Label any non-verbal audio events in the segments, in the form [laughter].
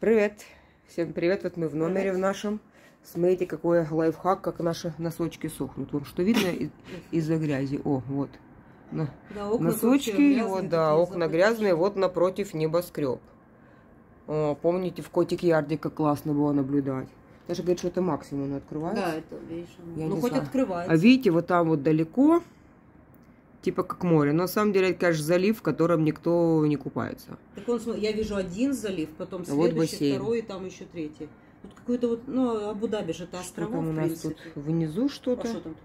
Привет! Всем привет! Вот мы в номере в нашем. Смотрите, какой лайфхак, как наши носочки сохнут. Вам что видно из- из-за грязи? О, вот. На- Да, Носочки, грязные вот, да, окна грязные, вот напротив небоскреб. О, помните, в Котик Ярде как классно было наблюдать? Даже говорит, что это максимум открывается. Да, это, видишь, Я ну хоть знаю. открывается. А видите, вот там вот далеко, типа как море. Но на самом деле, это, конечно, залив, в котором никто не купается. Так он, я вижу один залив, потом А вот следующий, бассейн. второй, и там еще третий. Вот какой-то вот, ну, Абу-Даби же это Что острова, там у нас принципе. тут внизу А что-то? что там такое?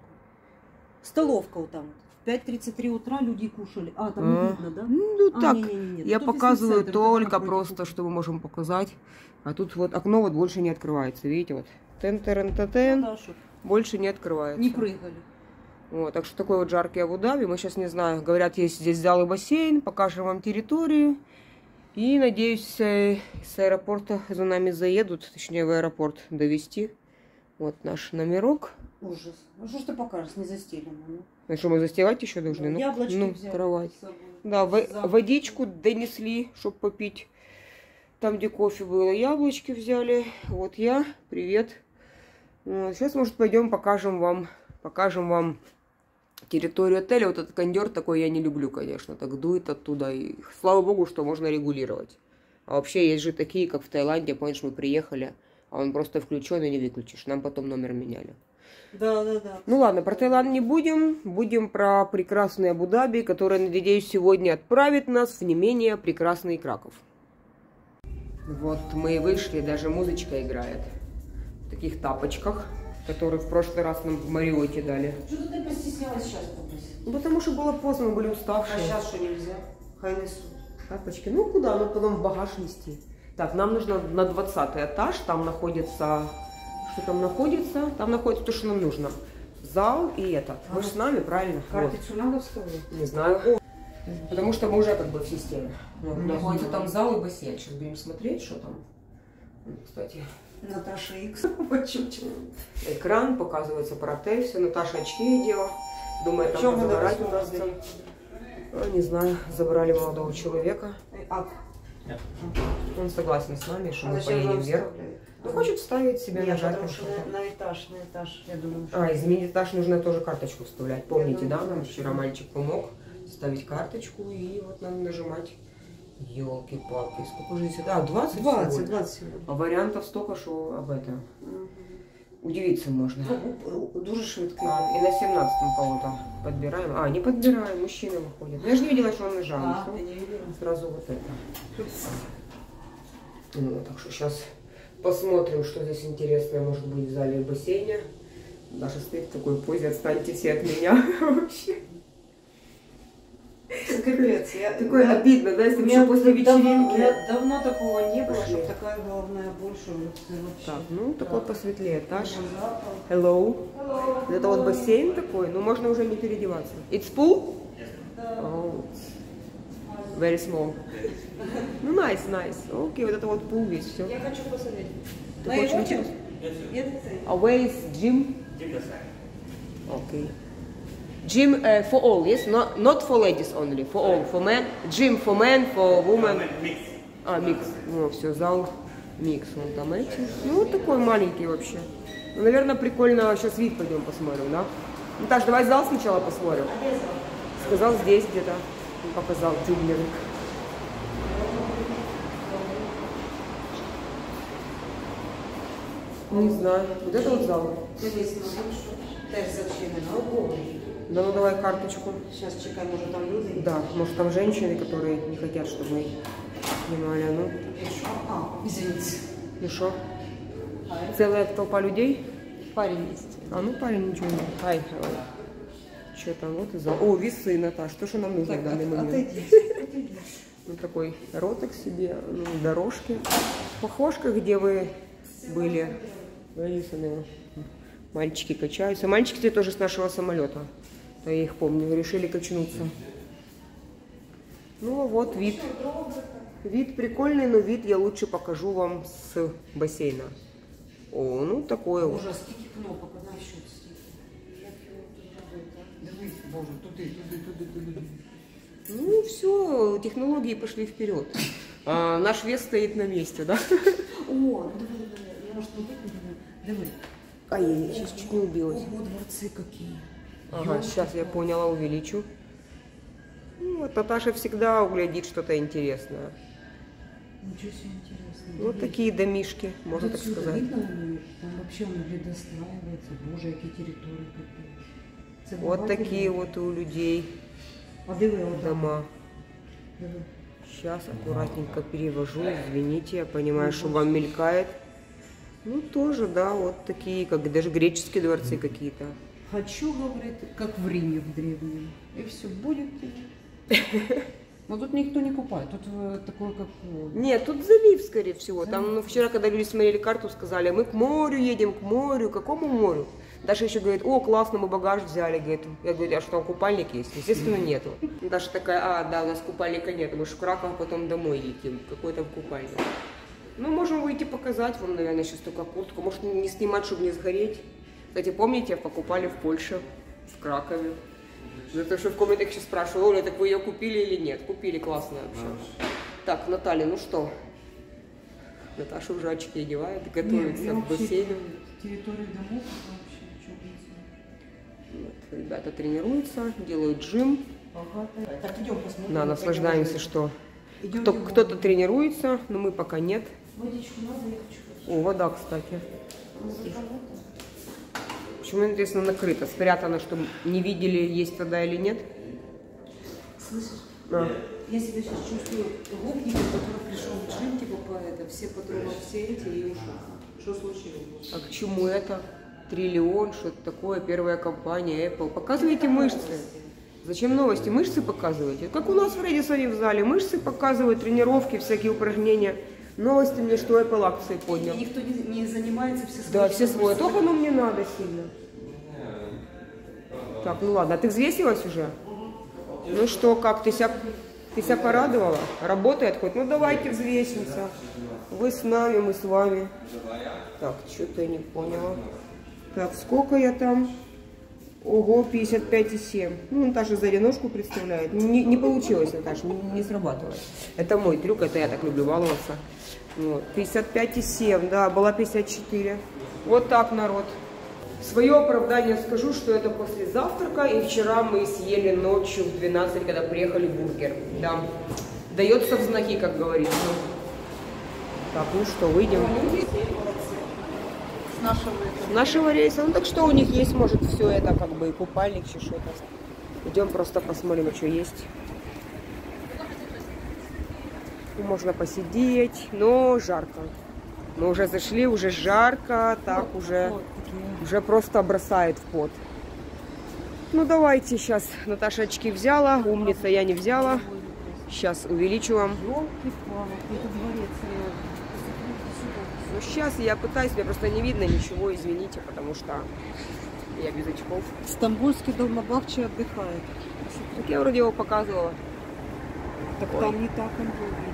Столовка вот там. вот. В 5.33 утра люди кушали. А, там А. не видно, да? Ну А, так, не-не-не, я тут показываю вот только просто, кухни. что мы можем показать. А тут вот окно вот больше не открывается, видите, вот. тен тен Ну больше не открывается. Не прыгали. Вот, так что такой вот жаркий Абу-Даби. Мы сейчас не знаю, говорят, есть здесь зал и бассейн, покажем вам территорию. И надеюсь, с аэропорта за нами заедут, точнее в аэропорт довести. Вот наш номерок. Ужас. Ну что ж ты покажешь, не застелено, ну? Ну что, мы застилать еще должны? Ну, ну, взяли кровать. Да, Завтрак. водичку донесли, чтобы попить. Там, где кофе было, яблочки взяли. Вот я, привет. Вот, Сейчас, может, пойдем покажем вам, покажем вам территорию отеля. Вот этот кондер такой я не люблю, конечно. Так дует оттуда. И слава богу, что можно регулировать. А вообще есть же такие, как в Таиланде, помнишь, мы приехали, а он просто включен и не выключишь. Нам потом номер меняли. Да, да, да. Ну ладно, про Таиланд не будем. Будем про прекрасный Абу-Даби, который, надеюсь, сегодня отправит нас в не менее прекрасный Краков. Вот мы и вышли, даже музычка играет. В таких тапочках, которые в прошлый раз нам в Мариоте дали. Что ты постеснялась сейчас попросить? Ну, потому что было поздно, мы были А уставшие. сейчас что нельзя? Хай несу. Тапочки. Ну, куда? Ну, потом в багаж нести. Так, нам нужно на 20 этаж. Там находится... Что там находится? Там находится то, что нам нужно. Зал и этот. Вы же с нами, правильно? Вот. Картицу надо вставлять? Не знаю. Потому что мы уже как бы в системе. Вот, Мгм. Находится там зал и бассейн. Сейчас будем смотреть, что там. Кстати, Наташа Икс. [laughs] Экран показывается про отель. Все, Наташа очки одела. Думаю, там Чем давай удастся. Не знаю, забрали молодого человека. А, Он согласен с нами, что а мы поедем вверх. Ну, хочет вставить себе, Нет, нажать потому на что на, на этаж, на этаж, я думаю. что- А, изменить этаж нужно тоже карточку вставлять. Помните, Я да? думаю, Нам вчера мальчик помог ставить карточку, и вот надо нажимать. Елки-палки, сколько же здесь? А, 20 20, всего? 20 всего. А вариантов столько, что об этом. Мгм. Удивиться можно. Ну, Дуже швидко. А, и на 17 кого-то подбираем. А, не подбираем, мужчина выходит. Я же не видела, что он нажал. А, видела? Сразу вот это. Ну, так что сейчас посмотрим, что здесь интересное может быть в зале бассейне. Даша стоит в такой позе, отстаньте все от меня [laughs] вообще. Капец, я... Такое я- обидно, да, если меня еще после давно, вечеринки. давно такого не было, Пошли. чтобы такая головная боль, что это вообще. Так, ну такой Да. посветлее этаж. Hello. Hello. Это вот бассейн такой, ну можно уже не переодеваться. It's pool? Да. Oh, very small. Ну, nice, nice. Окей, вот это вот пул весь, все. Я хочу посмотреть. Ты хочешь? Нет, А where is gym? Okay. Gym uh, for all, yes? Not, not for ladies only, for all. For men, gym for men, for women. А, микс. Ну, все, зал микс. Вон там эти. Ну, вот такой маленький вообще. Ну, наверное, прикольно. Сейчас вид пойдем посмотрим, да? Наташ, давай зал сначала посмотрим. Сказал здесь где-то. Он показал дюблерик. Не знаю. Вот это вот зал. Ну що. Теж зачинено. Да ну давай карточку. Сейчас чекаем, може там люди. Да, может там женщины, которые не хотят, чтобы мы снимали. А Ну, А, извините. ну что? Целая толпа людей? Парень есть. А ну парень ничего не. Ай, Что там? Вот и зал. О, весы, Наташ. То, что нам нужно в данный момент. отойди. Отойди. Ну, такой ротик себе, ну, дорожки. Похожка, где вы были. Мальчики качаются. Мальчики те тоже с нашего самолета. Я их помню. Решили качнуться. Ну, вот вид. Вид прикольный, но вид я лучше покажу вам с бассейна. О, ну такое вот. Боже, кнопок, робити? а? Боже, туди, туди, туди, туди. Ну, все, технологии пошли вперед. А, наш вес стоит на месте, да? О, ну давай, давай. Я может вот это давай. Давай. А я сейчас чуть не убилась. Ого, дворцы какие. Ага, сейчас я поняла, увеличу. Ну, вот Наташа всегда углядит что-то интересное. Ничего себе интересно. Вот такие домишки, можно Тут так сюда сказать. видно, воно? там вообще воно достраивается. Боже, які території капець. Це Вот багато такие людей. вот у людей А диви, отам. дома. Диви. Сейчас аккуратненько перевожу, извините, я понимаю, что вам мелькает. Ну, тоже, да, вот такие, как даже греческие дворцы какие-то. Хочу, говорит, как в Риме в древнем. И все, будет. [laughs] Но тут никто не купает. Тут э, такое, как... э, Нет, тут залив, скорее всего. Там, ну, вчера, когда люди смотрели карту, сказали, мы к морю едем, к морю. К какому морю? Даша еще говорит, о, классно, мы багаж взяли, говорит. Я говорю, а что там купальник есть? Естественно, нету. [laughs] Даша такая, а, да, у нас купальника нет, мы же в Краков, потом домой летим. Какой там купальник? Ну, можем выйти показать вам, наверное, сейчас только куртку. Может, не снимать, чтобы не сгореть. Кстати, помните, покупали в Польше, в Кракове. За то, что в комментах сейчас спрашиваю, Оля, так вы ее купили или нет? Купили, классно вообще. Так, Наталья, ну что? Наташа уже очки одевает, готовится Не, я к бассейну. Территория домов вообще будет. Вот, ребята тренируются, делают джим. Богатая. Так, идем посмотрим. Да, наслаждаемся, что кто-то тренируется, но мы пока нет. Водичку надо, я хочу. О, вода, кстати. Почему, интересно, накрыто? Спрятано, чтобы не видели, есть вода или нет? Слышишь? А. Я себя сейчас чувствую гопником, который пришел в джим, типа по это, все потрогал все эти и ушел. Что случилось? А к чему это? Триллион, что-то такое, первая компания, Apple. Показывайте мышцы. Зачем новости? Мышцы показываете. Как у нас в Редисоне в зале. Мышцы показывают, тренировки, всякие упражнения. Новости мне, что Apple акции поднял. И никто не, не занимается, все Да, свои. все свой. Только оно мне надо сильно. Так, ну ладно. А ты взвесилась уже? Ну что, как? Ты себя, ты себя порадовала? Работает хоть? Ну давайте взвесимся. Вы с нами, мы с вами. Так, что-то я не поняла. Так, сколько я там? Ого, 55,7. Ну, Наташа сзади ножку представляет. Не, не получилось, Наташа, не, не срабатывает. Это мой трюк, это я так люблю баловаться. Вот. 55,7, да, была 54. Вот так, народ. Свое оправдание скажу, что это после завтрака, и вчера мы съели ночью в 12, когда приехали бургер. Да, дается в знаки, как говорится. Так, ну что, выйдем. С нашего С нашего рейса. Ну так что у них есть, может, все это, как бы и купальник, еще что-то. Идем просто посмотрим, что есть. Можно посидеть, но жарко. Мы уже зашли, уже жарко, так уже, уже просто бросает в пот. Ну давайте сейчас. Наташа очки взяла, умница я не взяла. Сейчас увеличу вам. Ну сейчас я пытаюсь, мне просто не видно ничего, извините, потому что я без очков. Стамбульский долмабахче отдыхает. Так я вроде его показывала. Так Ой. там не так он был.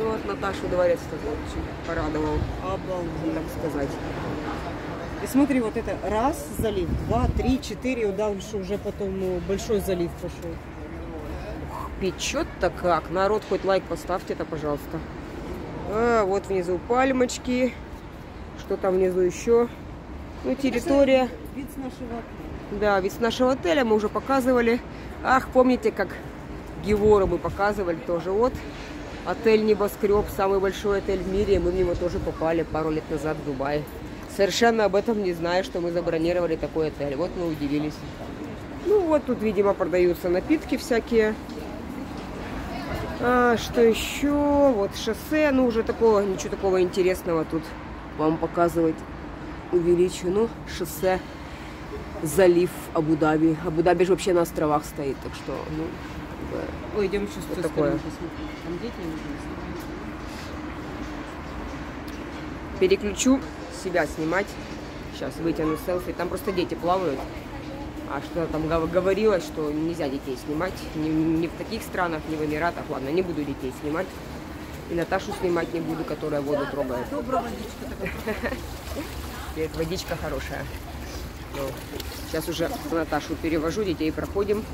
Ну вот Наташу дворец тоже очень порадовал, Обалдеть. так сказать. И смотри, вот это раз залив, два, три, четыре, и дальше уже потом ну, большой залив пошел. Печет-то как. Народ, хоть лайк поставьте это, пожалуйста. А, вот внизу пальмочки. Что там внизу еще? Ну, территория. Вид с нашего окна. Да, вид с нашего отеля мы уже показывали. Ах, помните, как Гевору мы показывали тоже. Вот отель Небоскреб, самый большой отель в мире. Мы в него тоже попали пару лет назад в Дубае. Совершенно об этом не зная, что мы забронировали такой отель. Вот мы удивились. Ну вот тут, видимо, продаются напитки всякие. А, что еще? Вот шоссе. Ну, уже такого, ничего такого интересного тут вам показывать. Увеличу. Ну, шоссе залив Абу-Даби. Абу-Даби же вообще на островах стоит, так что, ну, Ой, идем еще Вот такое. Там дети переключу себя снимать. Сейчас вытяну селфи. Там просто дети плавают. А что там гов- говорилось, что нельзя детей снимать. Ни, ни в таких странах, ни в Эмиратах. Ладно, не буду детей снимать. И Наташу снимать не буду, которая воду трогает. Добрая водичка. Нет, водичка хорошая. Ну, сейчас уже Наташу перевожу, детей проходим.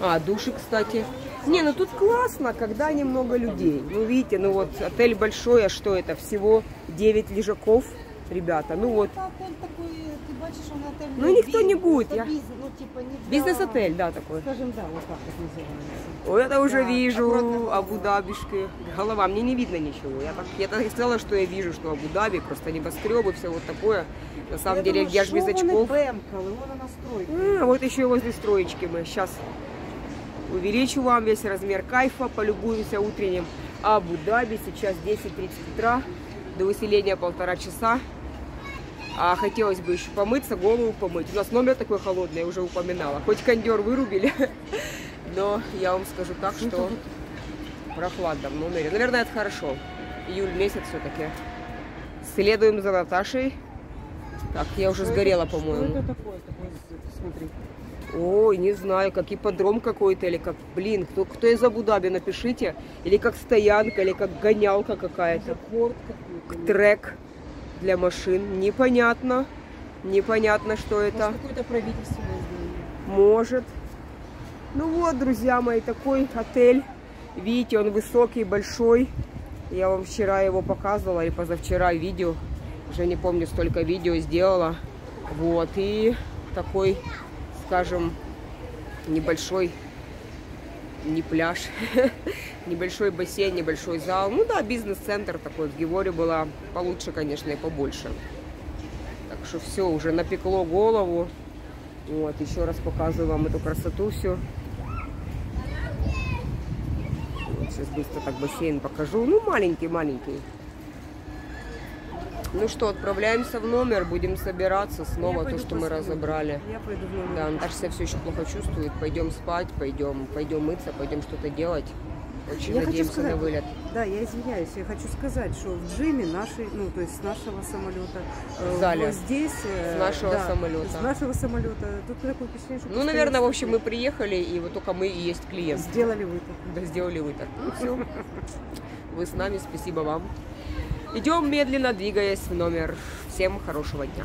А, души, кстати. Не, ну тут классно, когда немного людей. Ну, видите, ну вот отель большой, а что это? Всего 9 лежаков, ребята. Ну вот, Так, он такой, ты бачишь, он отель. Ну, никто не будет, я- Бизнес, ну, типа, не для- бизнес-отель, да, такой. Скажем, да, вот так вот называется. Это уже Да, вижу. Абу-Дабишки. Голова, мне не видно ничего. Я так, я так и сказала, что я вижу, что Абу-Даби, просто небоскребы, все вот такое. На самом деле, думаю, я же без очков. Вони пемкали, вона настройка. А, вот еще возле строечки мы. Сейчас увеличу вам весь размер кайфа, полюбуемся утренним Абу-Даби. Сейчас 10.30 утра, до выселения полтора часа. А хотелось бы еще помыться, голову помыть. У нас номер такой холодный, я уже упоминала. Хоть кондер вырубили, [laughs] но я вам скажу так, что прохладно в номере. Наверное, это хорошо. Июль месяц все-таки. Следуем за Наташей. Так, я уже Что сгорела, по-моему. Что это такое? такое? Смотри. Ой, не знаю, как ипподром какой-то, или как, блин, кто, кто из Абу-Даби, напишите. Или как стоянка, или как гонялка какая-то. Трек для машин. Непонятно. Непонятно, что это. Может, какое-то правительственное здание. Может. Ну вот, друзья мои, такой отель. Видите, он высокий, большой. Я вам вчера его показывала, или позавчера видео. Уже не помню, столько видео сделала. Вот, и такой, скажем, небольшой, не пляж, [laughs] небольшой бассейн, небольшой зал. Ну да, бизнес-центр такой в Геворе была получше, конечно, и побольше. Так что все, уже напекло голову. Вот, еще раз показываю вам эту красоту всю. Вот, сейчас быстро так бассейн покажу. Ну, маленький-маленький. Ну что, отправляемся в номер, будем собираться снова, Я то, что мы разобрали. Я пойду в номер. Да, Наташа себя все еще плохо чувствует. Пойдем спать, пойдем, пойдем мыться, пойдем что-то делать. Очень Я хочу надеемся сказать, на вылет. Да, я извиняюсь, я хочу сказать, что в джиме нашей, ну, то есть с нашего самолета, э, В зале. вот здесь... э, С нашего да, самолета. С нашего самолета. Тут такое впечатление, что Ну, наверное, в общем, мы приехали, и вот только мы и есть клиент. сделали выпуск. Да, сделали вытор. Ну, [laughs] все. Вы с нами, спасибо вам. Идем медленно, двигаясь в номер. Всем хорошего дня.